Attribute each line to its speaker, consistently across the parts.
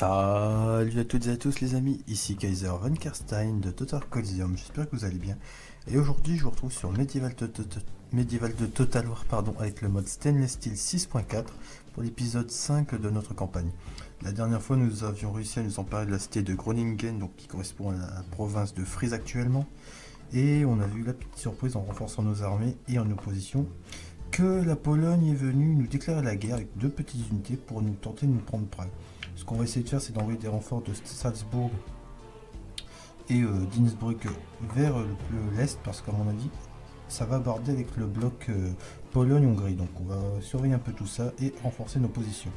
Speaker 1: Salut à toutes et à tous les amis, ici Kaiser Van Kerstein de Total Coliseum, j'espère que vous allez bien. Et aujourd'hui je vous retrouve sur Medieval de, Total War pardon, avec le mode Stainless Steel 6.4 pour l'épisode 5 de notre campagne. La dernière fois nous avions réussi à nous emparer de la cité de Groningen, donc qui correspond à la province de Frise actuellement. Et on a vu la petite surprise en renforçant nos armées et en opposition que la Pologne est venue nous déclarer la guerre avec deux petites unités pour nous tenter de nous prendre Prague. Qu'on va essayer de faire, c'est d'envoyer des renforts de Salzbourg et euh, d'Innsbruck vers l'est, parce qu'à mon avis, ça va border avec le bloc euh, Pologne-Hongrie. Donc on va surveiller un peu tout ça et renforcer nos positions.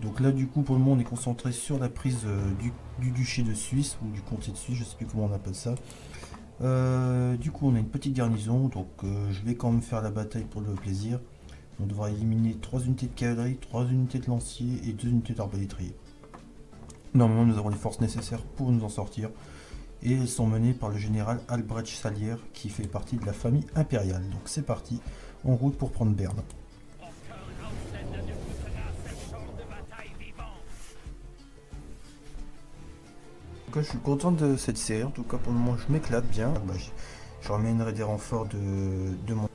Speaker 1: Donc là, du coup, pour le moment, on est concentré sur la prise euh, du, duché de Suisse, ou du comté de Suisse, je sais plus comment on appelle ça. du coup, on a une petite garnison, donc je vais quand même faire la bataille pour le plaisir. On devra éliminer 3 unités de cavalerie, 3 unités de lanciers et 2 unités d'arbalétriers. Normalement, nous avons les forces nécessaires pour nous en sortir. Et elles sont menées par le général Albrecht Salier, qui fait partie de la famille impériale. Donc c'est parti, en route pour prendre Berne. je suis content de cette série, en tout cas pour le moment je m'éclate bien. Bah, je ramènerai des renforts de, de mon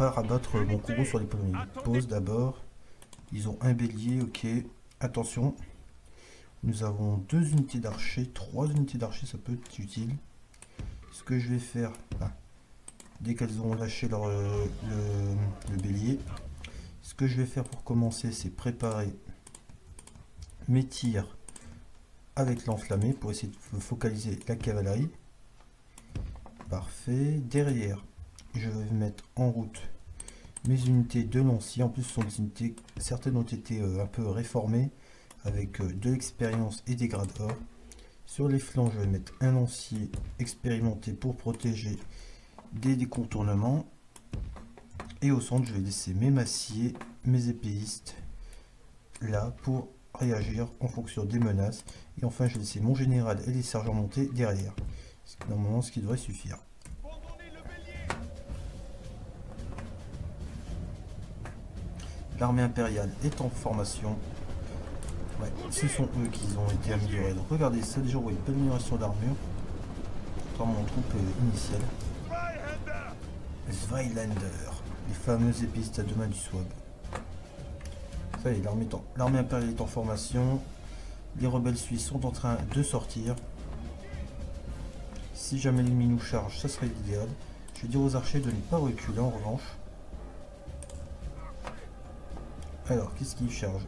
Speaker 1: à battre mon courroux sur les Polonais. Pause d'abord. Ils ont un bélier, ok. Attention. Nous avons deux unités d'archers, trois unités d'archers, ça peut être utile. Ce que je vais faire, ah, dès qu'elles auront lâché leur, euh, le, bélier, ce que je vais faire pour commencer, c'est préparer mes tirs avec l'enflammé pour essayer de focaliser la cavalerie. Parfait. Derrière, je vais mettre en route mes unités de lanciers. En plus, sont des unités, certaines ont été euh, un peu réformées avec euh, de l'expérience et des grades or. Sur les flancs, je vais mettre un lancier expérimenté pour protéger des décontournements. Et au centre, je vais laisser mes massiers, mes épéistes là pour réagir en fonction des menaces. Et enfin, je vais laisser mon général et les sergents montés derrière. Normalement, ce qui devrait suffire. L'armée impériale est en formation. Ouais, ce sont eux qui ont été améliorés. Donc regardez ça, déjà on voit une belle amélioration d'armure. Dans mon troupe euh, initiale. Zweilander. Les fameuses épistes à deux mains du swab. Ça y est, l'armée impériale est en formation. Les rebelles suisses sont en train de sortir. Si jamais l'ennemi nous charge, ça serait l'idéal. Je vais dire aux archers de ne pas reculer en revanche. Alors, qu'est-ce qu'il charge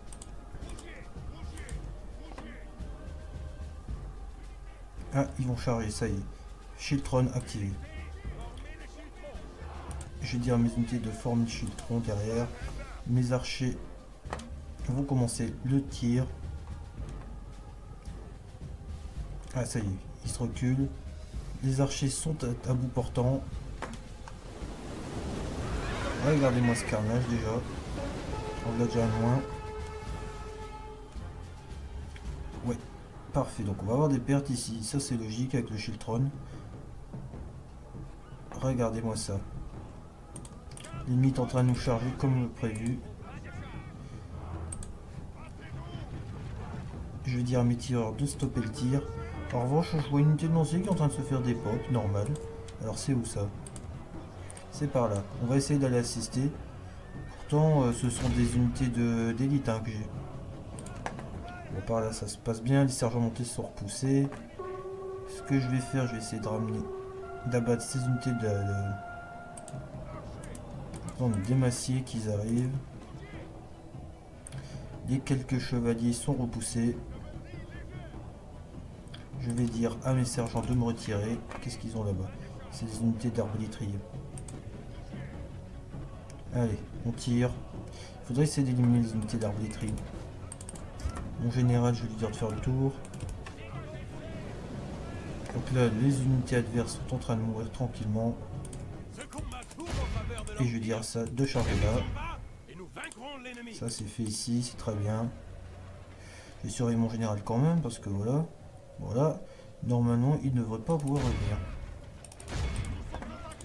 Speaker 1: Ah, ils vont charger, ça y est. Shieldtron activé. Je vais dire mes unités de forme Shieldtron derrière. Mes archers vont commencer le tir. Ah, ça y est, ils se reculent. Les archers sont à, bout portant. Regardez-moi ce carnage déjà. On l'a déjà moins. Parfait. Donc on va avoir des pertes ici. Ça c'est logique avec le Shiltron. Regardez-moi ça. Limite en train de nous charger comme prévu. Je vais dire à mes tireurs de stopper le tir. En revanche, je vois une unité de lancier qui est en train de se faire des potes, normal. Alors c'est où ça? C'est par là. On va essayer d'aller assister. Euh, ce sont des unités d'élite hein, que j'ai. Par là, ça se passe bien. Les sergents montés sont repoussés. Ce que je vais faire, je vais essayer de ramener, d'abattre ces unités de... de... des massiers qui arrivent. Les quelques chevaliers sont repoussés. Je vais dire à mes sergents de me retirer. Qu'est-ce qu'ils ont là-bas? C'est des unités d'arbalétrier. Allez, on tire. Il faudrait essayer d'éliminer les unités d'arbalétrie. Mon général, je vais lui dire de faire le tour. Donc là, les unités adverses sont en train de mourir tranquillement. Et je vais dire ça de charger là. Ça c'est fait ici, c'est très bien. Je vais surveiller mon général quand même parce que voilà. Voilà. Normalement, il ne devrait pas pouvoir revenir.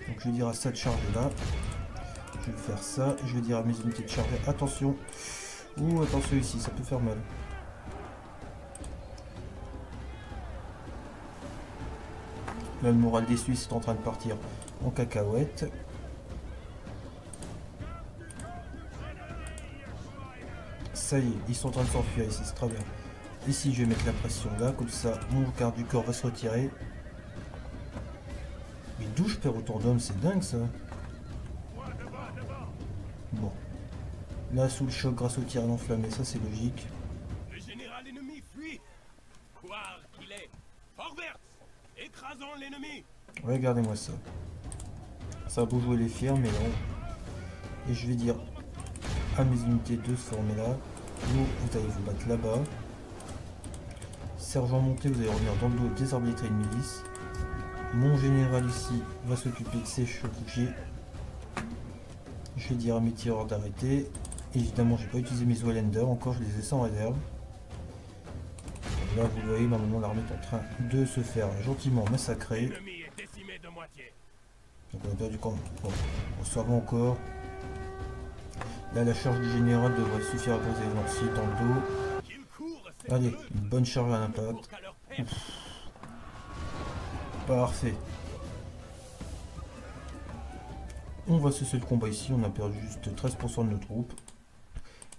Speaker 1: Donc je vais dire à ça de charger là. Je vais faire ça. Je vais dire à mes unités de charger. Attention. Ouh, attention ici, ça peut faire mal. Le moral des Suisses est en train de partir en cacahuète. Ça y est, ils sont en train de s'enfuir ici, c'est très bien. Ici, je vais mettre la pression là, comme ça, mon garde du corps va se retirer. Mais d'où je perds autant d'hommes, c'est dingue ça. Bon. Là, sous le choc grâce au tir enflammé, ça c'est logique.
Speaker 2: Le général ennemi fuit Croire qu'il est Forbert Écrasons l'ennemi
Speaker 1: Regardez-moi ça. Ça a beau jouer les fiers, mais non. Et je vais dire à mes unités de se former là. Vous, vous allez vous battre là-bas. Sergent monté, vous allez revenir dans le dos et désarbitrer une milice. Mon général ici va s'occuper de ses chevauchés. Je vais dire à mes tireurs d'arrêter. Évidemment, j'ai pas utilisé mes Wallender, encore je les ai sans réserve. Là, vous voyez, normalement, l'armée est en train de se faire gentiment massacrer. On a perdu quand bon, on encore. Là, la charge du général devrait suffire à poser les lanciers dans le dos. Allez, une bonne charge à l'impact. Parfait. On va cesser le combat ici, on a perdu juste 13% de nos troupes.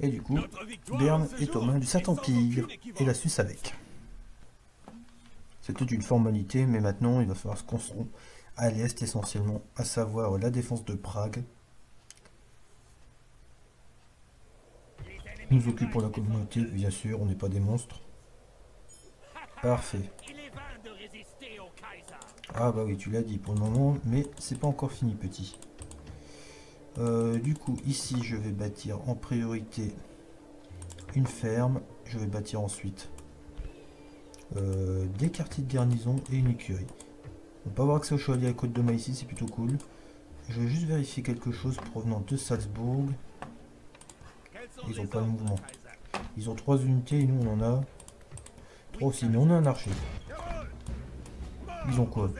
Speaker 1: Et du coup, Berne est aux mains du Saint-Empire et la Suisse avec. C'était une formalité, mais maintenant il va falloir se concentrer à l'Est essentiellement, à savoir la défense de Prague. Nous occupons la communauté, bien sûr, on n'est pas des monstres. Parfait. Ah bah oui, tu l'as dit pour le moment, mais c'est pas encore fini, petit. Euh, du coup, ici, je vais bâtir en priorité une ferme. Je vais bâtir ensuite euh, des quartiers de garnison et une écurie. On peut avoir accès au chevalier à Côte de Maïs ici, c'est plutôt cool. Je vais juste vérifier quelque chose provenant de Salzbourg. Ils ont pas
Speaker 2: ordres,
Speaker 1: mouvement. Ils ont trois unités et nous on en a trois aussi, mais on a un archer. Ils ont quoi?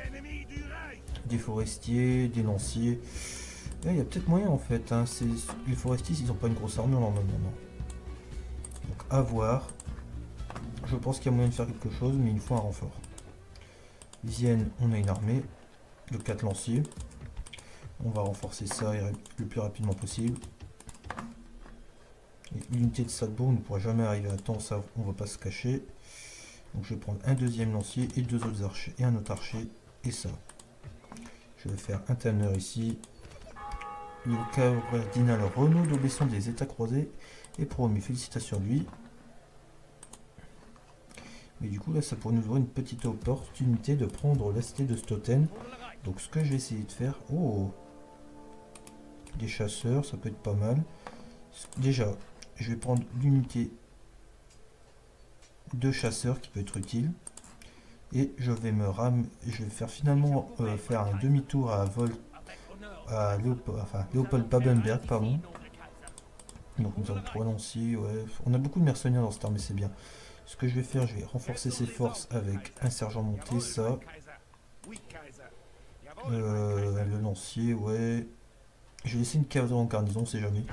Speaker 1: Des forestiers, des lanciers. Là, il y a peut-être moyen en fait. hein, Les forestiers, ils n'ont pas une grosse armure normalement. Non. Donc à voir. Je pense qu'il y a moyen de faire quelque chose, mais il faut un renfort. Vienne, on a une armée de 4 lanciers. On va renforcer ça le plus rapidement possible. L'unité de Salzbourg ne pourra jamais arriver à temps, ça on va pas se cacher. Donc je vais prendre un deuxième lancier et deux autres archers et un autre archer et ça. Je vais faire un tanneur ici. Le cardinal Renaud d'Aubesson des États croisés est promu. Félicitations à lui. Mais du coup, là, ça pourrait nous ouvrir une petite opportunité de prendre la cité de Stoten. Donc, ce que je vais essayer de faire... Oh Des chasseurs, ça peut être pas mal. Déjà, je vais prendre l'unité de chasseurs qui peut être utile. Et je vais me ram... Je vais faire finalement euh, faire un demi-tour à Vol... À enfin, Léopold Babenberg, pardon. Donc nous avons trois lanciers, ouais. On a beaucoup de mercenaires dans cette armée, c'est bien. Ce que je vais faire, je vais renforcer ses forces avec un sergent monté, ça. Euh, le lancier, ouais. Je vais laisser une cavalerie en garnison, on sait jamais.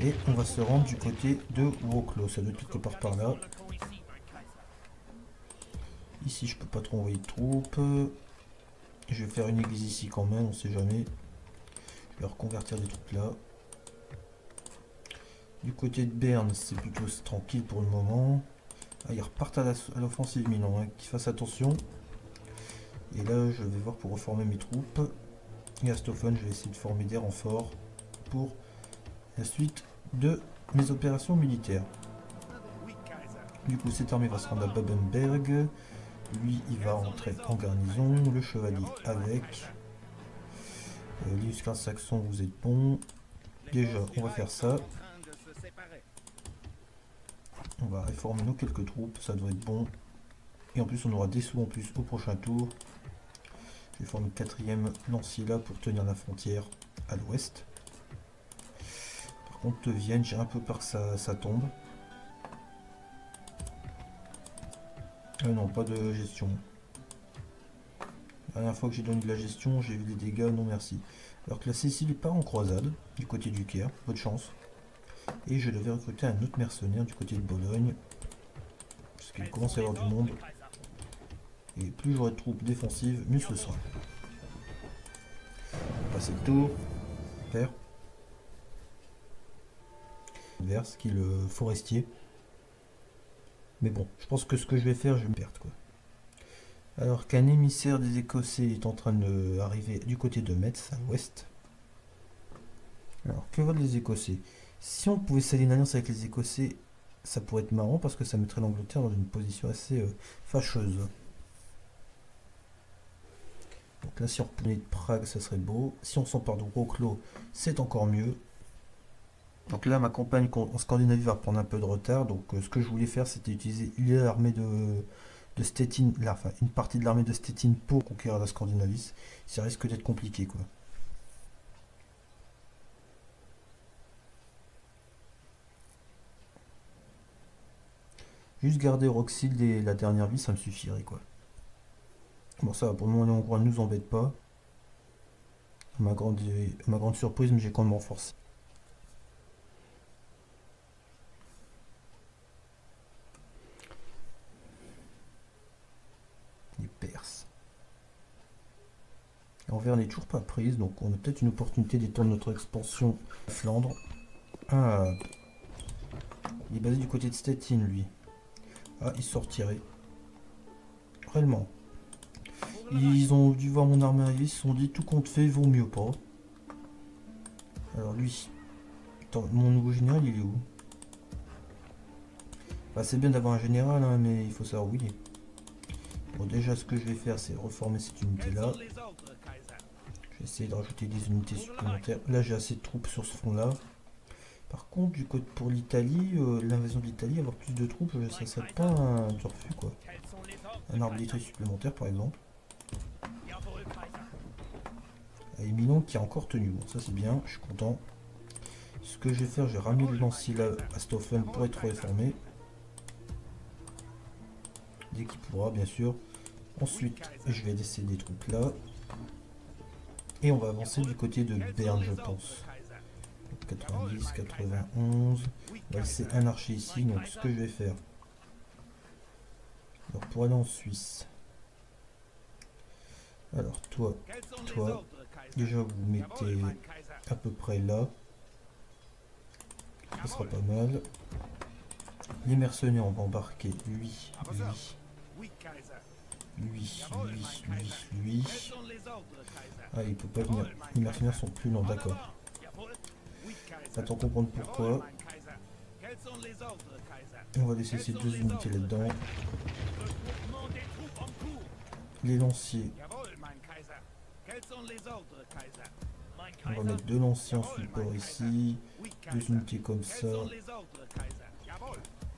Speaker 1: Et on va se rendre du côté de Wroclaw, ça doit être quelque part par là.
Speaker 2: Ici,
Speaker 1: je peux pas trop envoyer de troupes. Je vais faire une église ici quand même, on sait jamais. Je vais reconvertir des troupes là. Du côté de Berne, c'est plutôt tranquille pour le moment. Ah, ils repartent à l'offensive, non, hein, qu'ils fassent attention. Et là, je vais voir pour reformer mes troupes. Et à je vais essayer de former des renforts pour la suite de mes opérations militaires. Du coup, cette armée va se rendre à Babenberg. Lui, il va rentrer en garnison. Le chevalier avec. Euh, saxons, vous êtes bons. Déjà, on va faire ça.
Speaker 2: En train de se séparer.
Speaker 1: On va réformer nos quelques troupes. Ça devrait être bon. Et en plus, on aura des sous en plus au prochain tour. Je vais former le quatrième lancier là pour tenir la frontière à l'ouest. Par contre, Vienne, j'ai un peu peur que ça, ça tombe. Ah non, pas de gestion. La dernière fois que j'ai donné de la gestion, j'ai eu des dégâts, non merci. Alors que la Cécile part en croisade, du côté du Caire, bonne chance. Et je devais recruter un autre mercenaire du côté de Bologne. Parce qu'il commence à y avoir du monde. Et plus j'aurai de troupes défensives, mieux ce sera. Passer le tour. Vert. Vert, qui est le forestier. Mais bon, je pense que ce que je vais faire, je vais me perdre quoi. Alors qu'un émissaire des Écossais est en train d'arriver du côté de Metz, à l'ouest. Alors, que veulent les Écossais? Si on pouvait sceller une alliance avec les Écossais, ça pourrait être marrant parce que ça mettrait l'Angleterre dans une position assez euh, fâcheuse. Donc là, si on reprenait de Prague, ça serait beau. Si on s'empare de Wroclaw, c'est encore mieux. Donc là, ma campagne en Scandinavie va prendre un peu de retard. Donc euh, ce que je voulais faire, c'était utiliser l'armée de, Stettin, une partie de l'armée de Stettin pour conquérir la Scandinavie. Ça risque d'être compliqué, quoi. Juste garder Roxilde et la dernière vie, ça me suffirait, quoi. Bon, ça, pour le moment, Hongrois ne nous embête pas. Ma grande, ma grande surprise, mais j'ai quand même renforcé. Les Perses. Envers n'est toujours pas prise, donc on a peut-être une opportunité d'étendre notre expansion à Flandre. Ah, il est basé du côté de Stettin, lui. Ah, il sortirait. Réellement. Ils ont dû voir mon armée arriver, ils se sont dit tout compte fait, vaut mieux pas. Alors lui. Attends, mon nouveau général, il est où? Bah, C'est bien d'avoir un général, hein, mais il faut savoir où il est. Bon, déjà, ce que je vais faire, c'est reformer cette unité-là. Je vais essayer de rajouter des unités supplémentaires. Là, j'ai assez de troupes sur ce front-là. Par contre, du côté pour l'Italie, euh, l'invasion de l'Italie, avoir plus de troupes, euh, ça serait pas un dur quoi. Un arbitraire supplémentaire, par exemple. Et Milan qui a encore tenu. Bon, ça c'est bien, je suis content. Ce que je vais faire, je vais ramener le lancier à Stoffen pour être réformé. Dès qu'il pourra, bien sûr. Ensuite, je vais laisser des troupes là. Et on va avancer du côté de Berne, je pense. 90, 91. On va laisser un archer ici. Donc ce que je vais faire. Alors pour aller en Suisse. Alors toi, toi, déjà vous mettez à peu près là. Ça sera pas mal. Les mercenaires, on va embarquer lui, lui, lui, lui, lui, lui. Ah, il peut pas venir. Les mercenaires sont plus lents, d'accord. Attends comprendre pourquoi. On va laisser ces deux unités là-dedans. Les lanciers. On va mettre deux lanciers en support ici. Deux unités comme ça.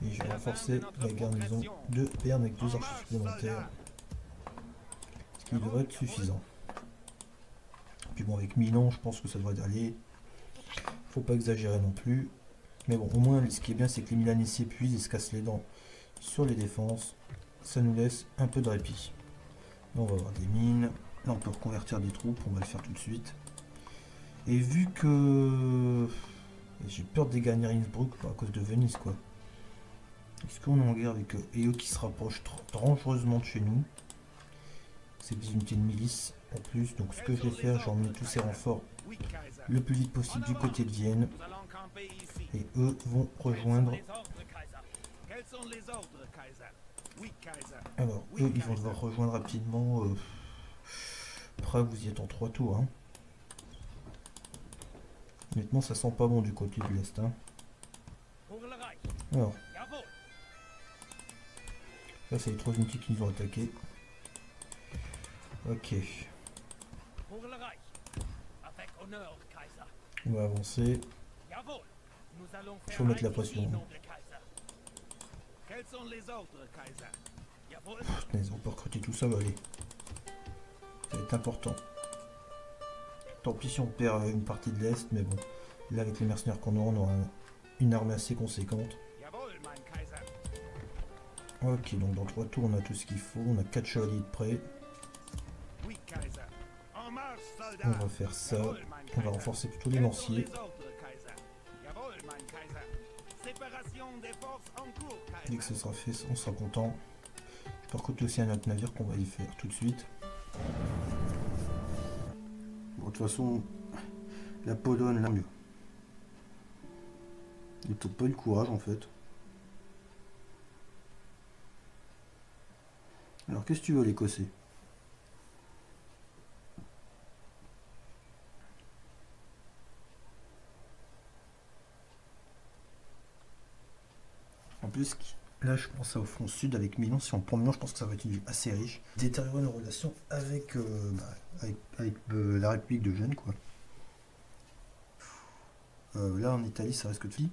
Speaker 1: Et je vais renforcer la garnison de Berne avec deux archers supplémentaires. Ce qui devrait être suffisant. Puis bon, avec Milan, je pense que ça devrait aller. Faut pas exagérer non plus. Mais bon, au moins, ce qui est bien, c'est que les Milanais s'épuisent et se cassent les dents sur les défenses. Ça nous laisse un peu de répit. on va avoir des mines. Là, on peut reconvertir des troupes. On va le faire tout de suite. Et vu que... J'ai peur de gagner Innsbruck à cause de Venise, quoi. Est-ce qu'on est en guerre avec Et eux qui se rapprochent dangereusement de chez nous? C'est des unités de milice en plus. Donc ce que je vais faire, j'emmène tous ces renforts le plus vite possible du côté de Vienne. Et eux vont rejoindre. Alors, eux, ils vont devoir rejoindre rapidement. Euh... Prague, vous y êtes en trois tours. Hein. Honnêtement, ça sent pas bon du côté de l'Est. Hein. Alors. Là, c'est les trois unités qui nous ont attaqué. Ok. On va avancer. Il faut mettre la pression. Putain, on peut recruter tout ça, va aller. Ça va être important. Tant pis si on perd une partie de l'Est, mais bon. Là, avec les mercenaires qu'on aura, on aura une armée assez conséquente. Ok, donc dans trois tours, on a tout ce qu'il faut. On a quatre chevaliers de près. On va faire ça. On va renforcer plutôt les lanciers. Dès que ce sera fait, on sera content. Par contre, aussi un autre navire qu'on va y faire tout de suite. Bon, de toute façon, la Pologne, là, mieux. Ils n'ont pas eu le courage, en fait. Alors, qu'est-ce que tu veux, l'Écossais? Là, je pense au front sud avec Milan. Si on prend Milan, je pense que ça va être une ville assez riche. Détériorer nos relations avec, euh, bah, avec, euh, la République de Gênes, quoi. Euh, là, en Italie, ça risque de vie.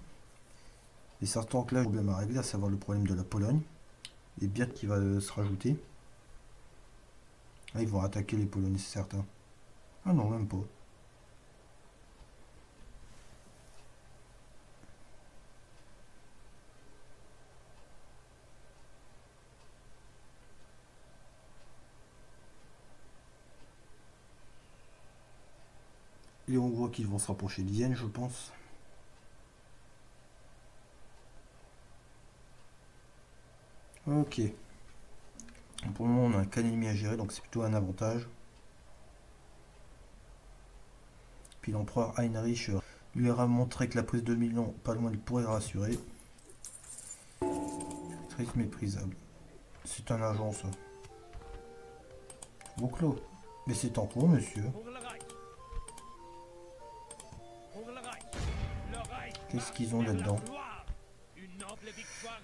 Speaker 1: Et certains que là, problème à régler, à savoir le problème de la Pologne. Et bien qui va se rajouter. Là, ils vont attaquer les Polonais, c'est certain. Ah non, même pas. Les Hongrois qui vont se rapprocher de je pense. Ok. Pour le moment, on a qu'un ennemi à gérer, donc c'est plutôt un avantage. Puis l'empereur Heinrich lui a montré que la prise de Milan, pas loin, il pourrait rassurer. Très méprisable. C'est un agent, ça. Bouclos. Mais c'est en cours, monsieur. Qu'est-ce qu'ils ont là-dedans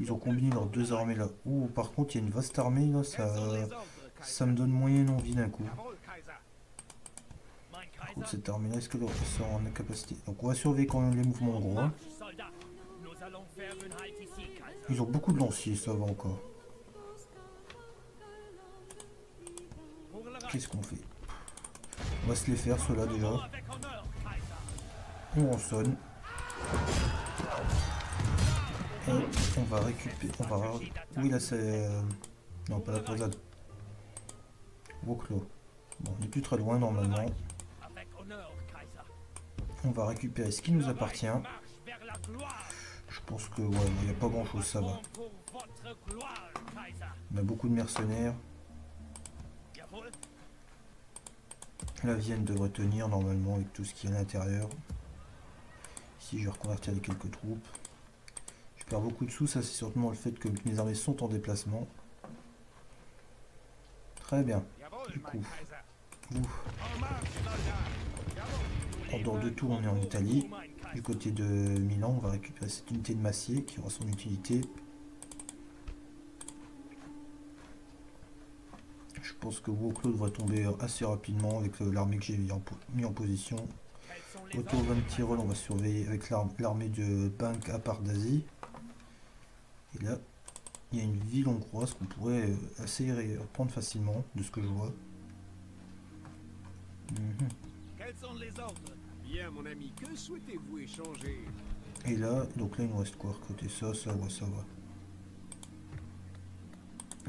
Speaker 1: Ils ont combiné leurs deux armées là. Ouh, par contre, il y a une vaste armée là, ça, ça me donne moyen envie d'un coup. Par cette armée là, est-ce qu'elle sera en capacité Donc, on va surveiller quand même les mouvements gros. Ils ont beaucoup de lanciers, ça va encore. Qu'est-ce qu'on fait? On va se les faire, ceux-là déjà. On sonne. On va récupérer. Oui, là c'est. Euh, non, pas la croisade. Woklo. Bon, on est plus très loin normalement. On va récupérer ce qui nous appartient. Je pense que ouais, il n'y a pas grand chose, ça va. On a beaucoup de mercenaires. La Vienne devrait tenir normalement avec tout ce qui est à l'intérieur. Ici, je vais reconvertir les quelques troupes. Je perds beaucoup de sous, ça c'est sûrement le fait que mes armées sont en déplacement. Très bien. Du coup, vous. En dehors de tout, on est en Italie. Du côté de Milan, on va récupérer cette unité de massier qui aura son utilité. Je pense que Woklo devrait tomber assez rapidement avec euh, l'armée que j'ai mis en position. Autour Van Tirol, on va surveiller avec l'armée de Bank à part d'Asie. Et là, il y a une ville hongroise qu'on pourrait euh, assez reprendre facilement, de ce que je vois. Quels sont les ordres? Bien, mon ami, que souhaitez-vous échanger? Et là, donc là, il nous reste quoi? Côté ça, ça va, ça va.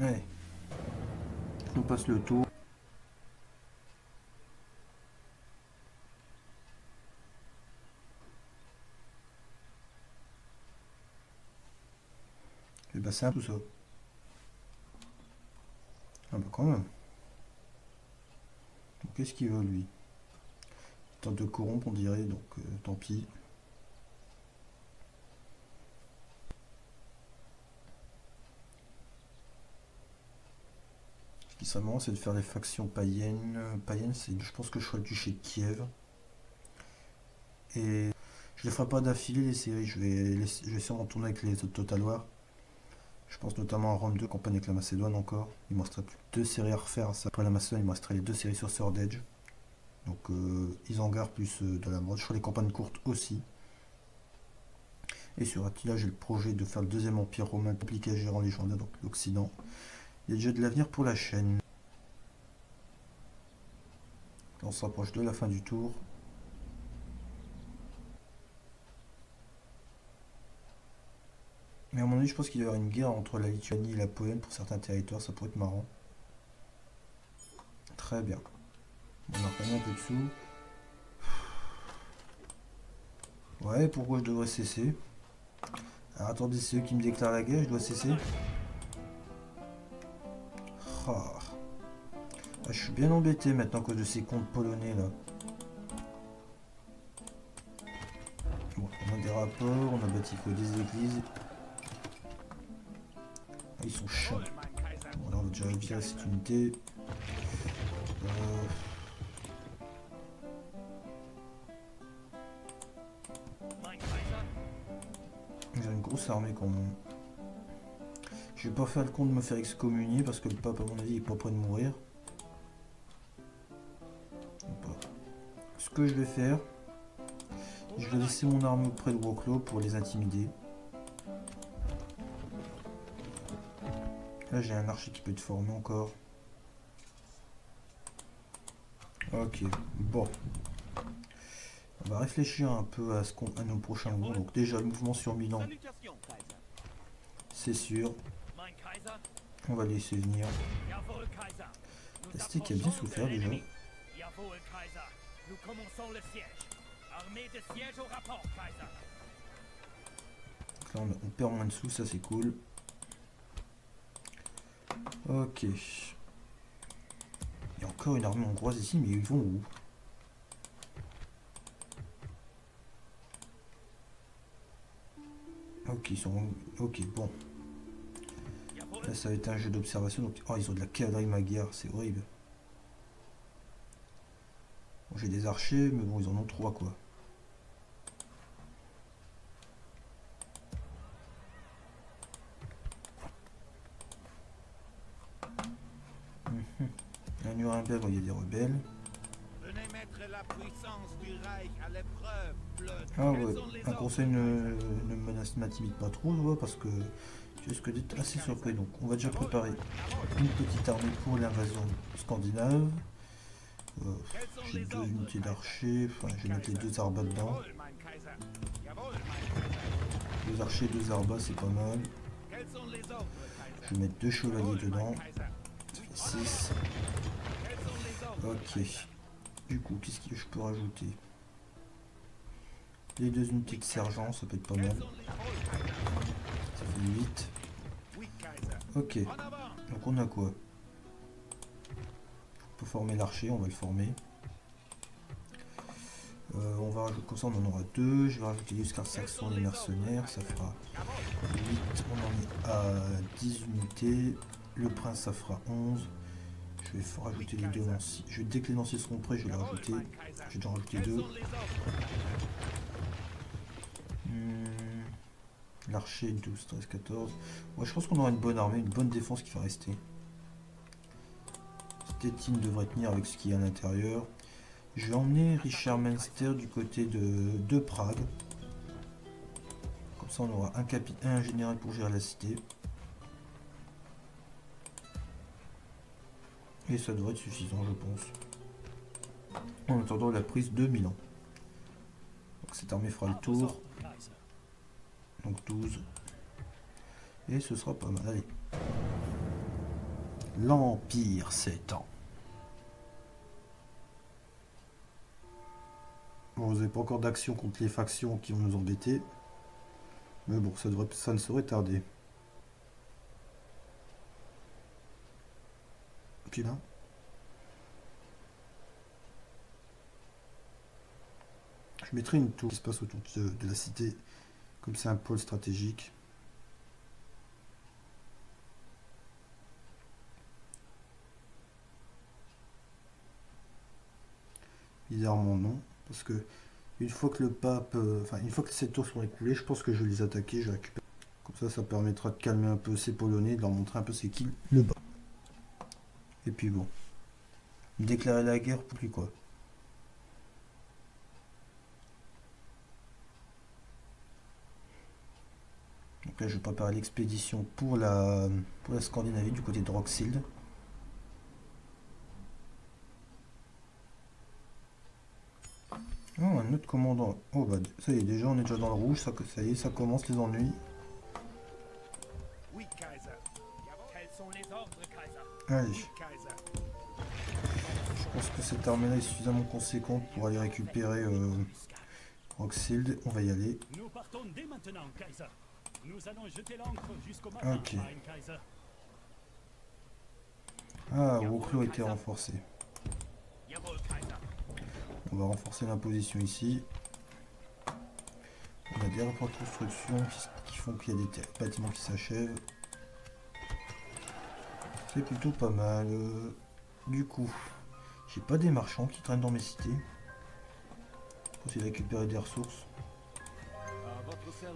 Speaker 1: Allez. On passe le tour. C'est un tout ça. Ah bah quand même. Qu'est-ce qu'il veut lui? Il tente de corrompre on dirait, donc euh, tant pis. Ce qui serait marrant c'est de faire des factions païennes. Païennes, c'est je pense que je serais du chez Kiev. Et je ne ferai pas d'affilée les séries, je vais, je vais sûrement tourner avec les Total War. Je pense notamment à Rome 2, campagne avec la Macédoine encore. Il me resterait plus deux séries à refaire. Après la Macédoine, il me resterait les deux séries sur Sword Edge. Donc euh, Isengard plus euh, de la mode. Je ferai les campagnes courtes aussi. Et sur Attila, j'ai le projet de faire le deuxième empire romain compliqué à gérer en légendaire, donc l'Occident. Il y a déjà de l'avenir pour la chaîne. On se rapproche de la fin du tour. Mais à mon avis, je pense qu'il y avoir une guerre entre la Lituanie et la Pologne pour certains territoires, ça pourrait être marrant. Très bien. On a même un peu de sous. Ouais, pourquoi je devrais cesser? Alors attendez, c'est eux qui me déclarent la guerre, je dois cesser Ah. Ah, je suis bien embêté maintenant à cause de ces comptes polonais là. Bon, on a des rapports, on a bâti quoi des églises. Ils sont chiants. Bon, on va déjà virer cette unité. J'ai une grosse armée quand même. Je vais pas faire le compte de me faire excommunier parce que le pape à mon avis est pas prêt de mourir. Ce que je vais faire, je vais laisser mon armée auprès de Woklo pour les intimider. Là j'ai un archer qui peut être formé encore. Ok, bon. On va réfléchir un peu à, ce qu'on, à nos prochains mouvements. Donc déjà le mouvement sur Milan, c'est sûr. On va laisser venir. La stick a bien souffert déjà?
Speaker 3: Kaiser.
Speaker 1: Là, on perd moins de sous, ça c'est cool. Ok. Il y a encore une armée hongroise ici, mais ils vont où? Ok, ils sont... Ok, bon. Là, ça va être un jeu d'observation. Oh, ils ont de la cavalerie magyar, c'est horrible. Bon, J'ai des archers, mais bon, ils en ont trois, quoi. Nuremberg, il y a des rebelles.
Speaker 2: Venez mettre la puissance du Reich à l'épreuve, Blood.
Speaker 1: Ah ouais, un conseil ne, menace- m'intimide pas trop, je vois, parce que je risque d'être assez surpris. Donc, on va déjà préparer une petite armée pour l'invasion scandinave. Euh, J'ai deux unités d'archers, enfin, mettre les deux arbas dedans. Deux archers, deux arbas, c'est pas mal. Je vais mettre deux chevaliers dedans.
Speaker 2: Kaiser.
Speaker 1: Ça fait 6. Ok. Du coup, qu'est-ce que je peux rajouter? Les deux unités de sergent, ça peut être pas mal. Ça fait 8.
Speaker 2: Oui, Kaiser.
Speaker 1: Ok. Donc on a quoi? On peut former l'archer, on va le former. Euh, on va rajouter, comme ça on en aura deux. Je vais rajouter Huskar Saxon mercenaires, ça fera 8. On en est à 10 unités. Le prince ça fera 11. Je vais rajouter les deux lanciers. Je, dès que les lanciers seront prêts, je vais les rajouter.
Speaker 2: Kaiser.
Speaker 1: J'ai déjà rajouté
Speaker 2: Quels
Speaker 1: deux. Hmm, L'archer 12, 13, 14. Ouais, je pense qu'on aura une bonne armée, une bonne défense qui va rester. Stettin devrait tenir avec ce qu'il y a à l'intérieur. Je vais emmener Richard Menster du côté de, de Prague. Comme ça, on aura un, un général pour gérer la cité. Et ça devrait être suffisant, je pense. En attendant la prise de Milan. Donc cette armée fera le tour. Donc 12. Et ce sera pas mal. Allez. L'Empire s'étend. Bon, vous n'avez pas encore d'action contre les factions qui vont nous embêter. Mais bon, ça, devrait, ça ne saurait tarder. Je mettrai une tour qui se passe autour de, la cité, comme c'est un pôle stratégique. Bizarrement non, parce que une fois que le pape, euh, enfin une fois que ces tours sont écoulées, je pense que je vais les attaquer, je vais récupérer. Comme ça, ça permettra de calmer un peu ces Polonais, de leur montrer un peu c'est qui le bas. Et puis bon, déclarer la guerre, plus quoi. Donc là, je prépare l'expédition pour la, pour la Scandinavie du côté de Roxhild. Oh, un autre commandant. Oh bah ça y est, déjà on est déjà dans le rouge, ça, ça y est, ça commence les ennuis.
Speaker 2: Oui,
Speaker 1: pense que cette armée-là est suffisamment conséquente pour aller récupérer euh, Roxhild. On va y aller. Ok. Ah, Woklo a été renforcé. On va renforcer l'imposition ici. On a des rapports de construction qui, font qu'il y a des bâtiments qui s'achèvent. C'est plutôt pas mal. Euh, Du coup, j'ai pas des marchands qui traînent dans mes cités. Pour essayer de récupérer des ressources.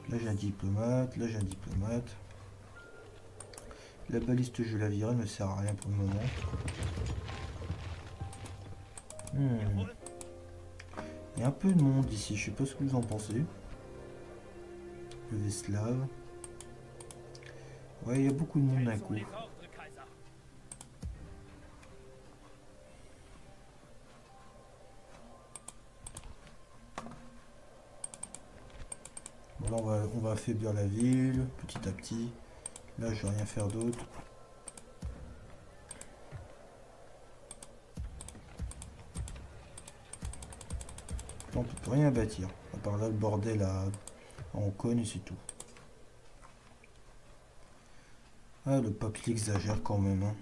Speaker 1: Là j'ai un diplomate, là j'ai un diplomate. La baliste je la virer, elle ne sert à rien pour le moment. Hmm. Il y a un peu de monde ici, je sais pas ce que vous en pensez. Le Veslav. Ouais, il y a beaucoup de monde d'un coup. On va, affaiblir la ville petit à petit. Là, je vais rien faire d'autre. On peut rien bâtir. À part là, le bordel à, Ancône et c'est tout. Ah, le il exagère quand même. hein.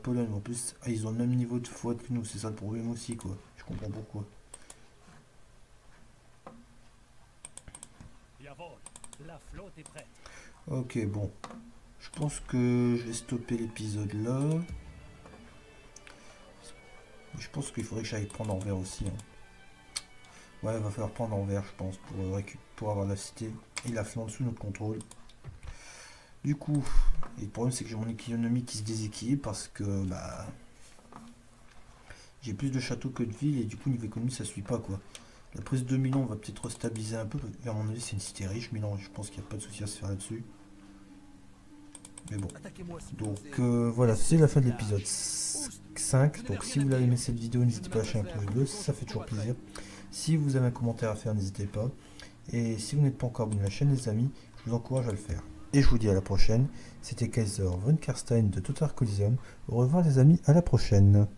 Speaker 1: Pologne, en plus, ah, ils ont le même niveau de foi que nous, c'est ça le problème aussi, quoi. Je comprends pourquoi. Ok, bon. Je pense que je vais stopper l'épisode là. Je pense qu'il faudrait que j'aille prendre Anvers aussi. hein. Ouais, il va falloir prendre Anvers, je pense, pour, euh, pour avoir la cité et la Flandre sous notre contrôle. Du coup, et le problème c'est que j'ai mon économie qui se déséquilibre parce que bah j'ai plus de châteaux que de villes et du coup niveau économie ça suit pas quoi. La prise de Milan va peut-être restabiliser un peu. À mon avis c'est une cité riche, Milan, je pense qu'il n'y a pas de souci à se faire là-dessus. Mais bon. Donc euh, voilà, c'est la fin de l'épisode 5. Donc si vous avez aimé cette vidéo, n'hésitez pas à lâcher un pouce bleu, ça fait toujours plaisir. Si vous avez un commentaire à faire, n'hésitez pas. Et si vous n'êtes pas encore abonné à la chaîne, les amis, je vous encourage à le faire. Et je vous dis à la prochaine. C'était Kaiser von Karstein de Total Coliseum. Au revoir les amis, à la prochaine.